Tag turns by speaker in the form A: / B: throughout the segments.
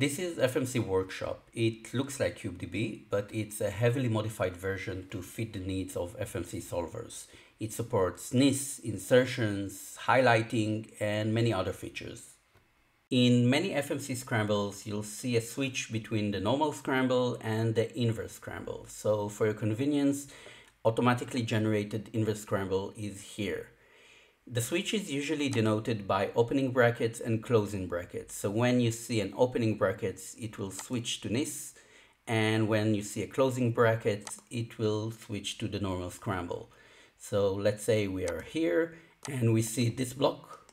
A: This is FMC Workshop. It looks like CubeDB, but it's a heavily modified version to fit the needs of FMC solvers. It supports NISS, insertions, highlighting, and many other features. In many FMC scrambles, you'll see a switch between the normal scramble and the inverse scramble. So for your convenience, automatically generated inverse scramble is here. The switch is usually denoted by opening brackets and closing brackets. So when you see an opening brackets, it will switch to NISS. And when you see a closing bracket, it will switch to the normal scramble. So let's say we are here and we see this block.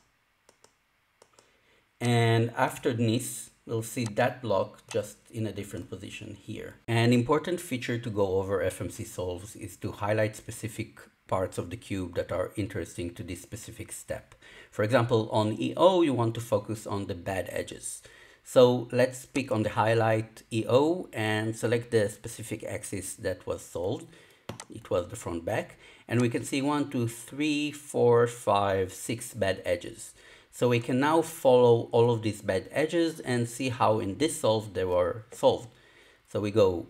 A: And after NISS, we'll see that block just in a different position here. An important feature to go over FMC solves is to highlight specific parts of the cube that are interesting to this specific step. For example, on EO, you want to focus on the bad edges. So let's pick on the highlight EO and select the specific axis that was solved. It was the front back. And we can see one, two, three, four, five, six bad edges. So we can now follow all of these bad edges and see how in this solve they were solved. So we go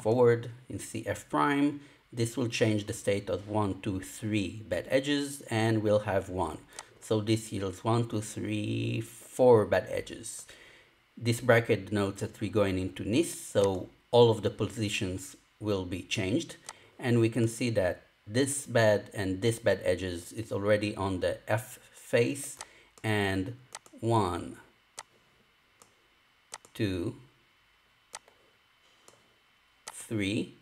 A: forward in CF prime, this will change the state of one, two, three bad edges and we'll have one. So this yields one, two, three, four bad edges. This bracket denotes that we're going into NISS, so all of the positions will be changed. And we can see that this bad and this bad edges is already on the F face and one, two, three,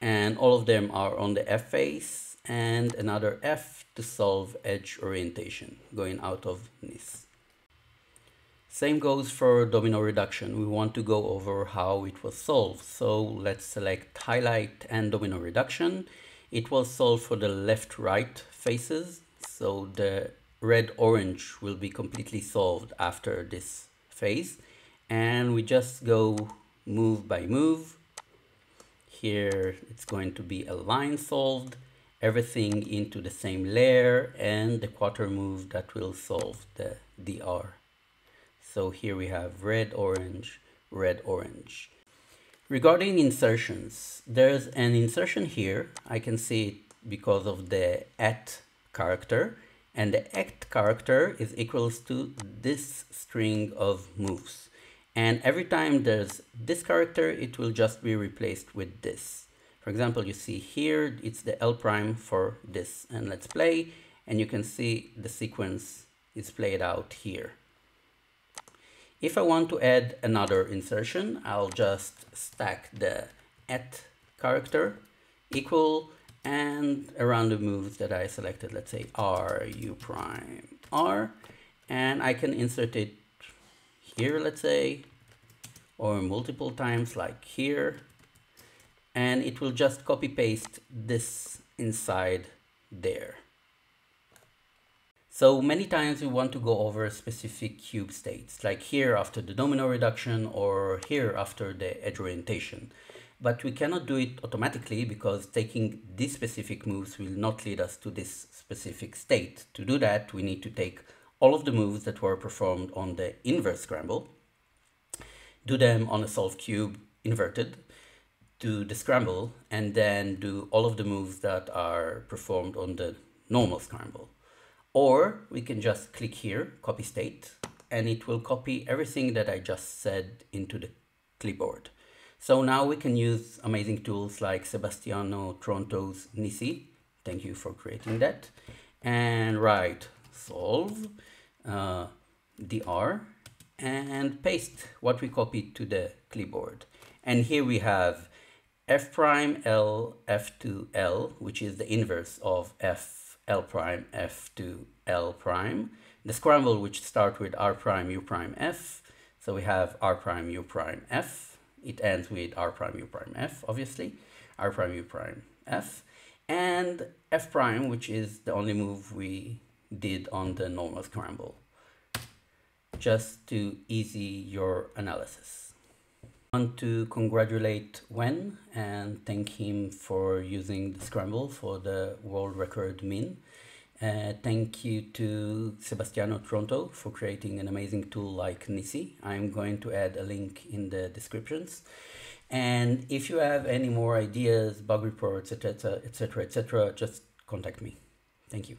A: and all of them are on the F face and another F to solve edge orientation going out of NISS. Same goes for domino reduction. We want to go over how it was solved. So let's select highlight and domino reduction. It was solved for the left-right faces. So the red-orange will be completely solved after this phase. And we just go move by move here it's going to be a line solved, everything into the same layer and the quarter move that will solve the DR. So here we have red, orange, red, orange. Regarding insertions, there's an insertion here. I can see it because of the at character and the at character is equals to this string of moves. And every time there's this character, it will just be replaced with this. For example, you see here, it's the L prime for this. And let's play, and you can see the sequence is played out here. If I want to add another insertion, I'll just stack the at character equal and around the moves that I selected, let's say R, U prime, R, and I can insert it here, let's say, or multiple times like here, and it will just copy paste this inside there. So many times we want to go over specific cube states, like here after the domino reduction or here after the edge orientation. But we cannot do it automatically because taking these specific moves will not lead us to this specific state. To do that, we need to take all of the moves that were performed on the inverse scramble, do them on a solved cube inverted, do the scramble, and then do all of the moves that are performed on the normal scramble. Or we can just click here, copy state, and it will copy everything that I just said into the clipboard. So now we can use amazing tools like Sebastiano Tronto's NISSY. Thank you for creating that. And write solve uh, dr and paste what we copied to the clipboard. And here we have f prime l f2 l, which is the inverse of f l prime f2 l prime. The scramble which start with r prime u prime f. So we have r prime u prime f. It ends with r prime u prime f, obviously. r prime u prime f. And f prime, which is the only move we did on the normal scramble, just to easy your analysis. I want to congratulate Wen and thank him for using the scramble for the world record min. Uh, thank you to Sebastiano Tronto for creating an amazing tool like NISSY. I'm going to add a link in the descriptions. And if you have any more ideas, bug reports, etc., etc., etc., just contact me. Thank you.